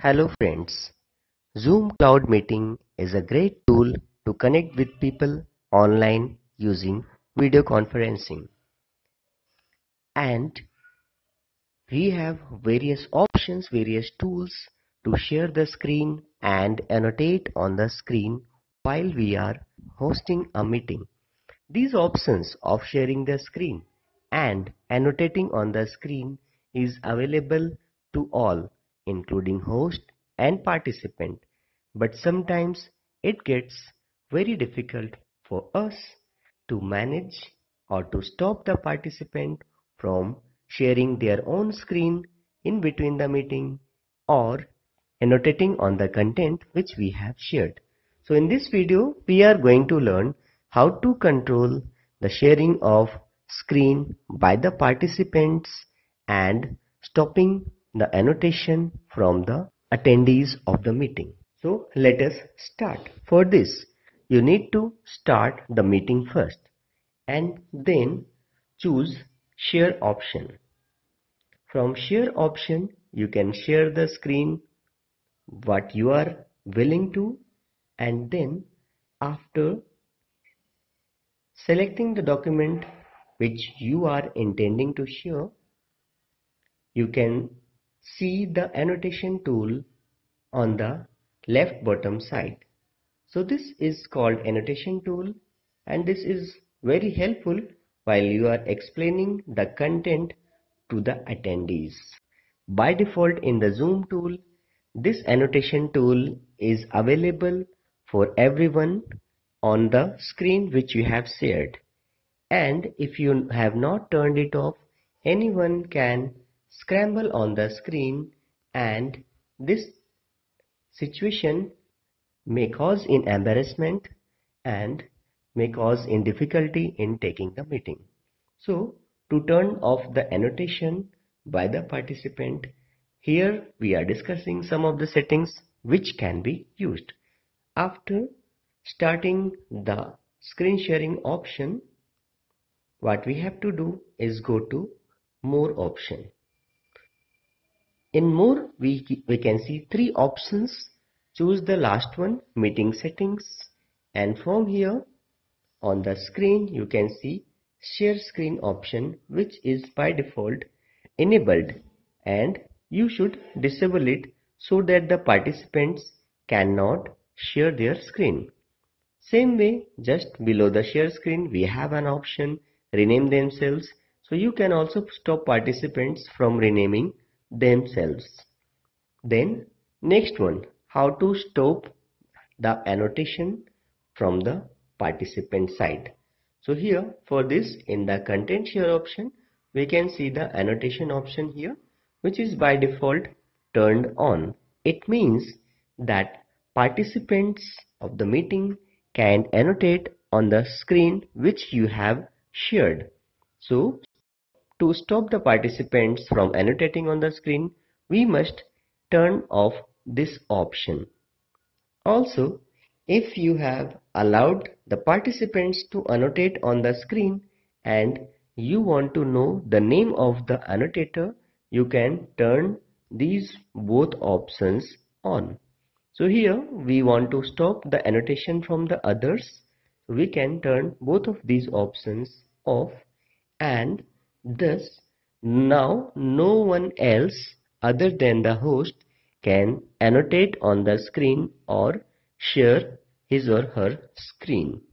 Hello friends. Zoom Cloud Meeting is a great tool to connect with people online using video conferencing. And we have various options, various tools to share the screen and annotate on the screen while we are hosting a meeting. These options of sharing the screen and annotating on the screen is available to all including host and participant but sometimes it gets very difficult for us to manage or to stop the participant from sharing their own screen in between the meeting or annotating on the content which we have shared. So in this video we are going to learn how to control the sharing of screen by the participants and stopping the annotation from the attendees of the meeting. So let us start. For this you need to start the meeting first and then choose share option. From share option you can share the screen what you are willing to and then after selecting the document which you are intending to share you can see the annotation tool on the left bottom side. So this is called annotation tool and this is very helpful while you are explaining the content to the attendees. By default in the zoom tool, this annotation tool is available for everyone on the screen which you have shared. And if you have not turned it off, anyone can scramble on the screen and this situation may cause in embarrassment and may cause in difficulty in taking the meeting. So to turn off the annotation by the participant here we are discussing some of the settings which can be used. After starting the screen sharing option what we have to do is go to more option in more, we, we can see three options. Choose the last one, meeting settings. And from here, on the screen, you can see share screen option, which is by default enabled. And you should disable it so that the participants cannot share their screen. Same way, just below the share screen, we have an option, rename themselves. So you can also stop participants from renaming themselves. Then next one, how to stop the annotation from the participant side. So here for this in the content share option, we can see the annotation option here, which is by default turned on. It means that participants of the meeting can annotate on the screen which you have shared. So to stop the participants from annotating on the screen, we must turn off this option. Also, if you have allowed the participants to annotate on the screen and you want to know the name of the annotator, you can turn these both options on. So here we want to stop the annotation from the others. We can turn both of these options off and Thus, now no one else other than the host can annotate on the screen or share his or her screen.